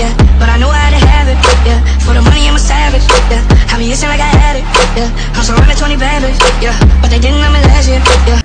yeah. But I know I had to have it, yeah. For the money I'm a savage, yeah. Have me itching like I had it, yeah. I'm surrounded 20 bandits, yeah. But they didn't let me last year, yeah.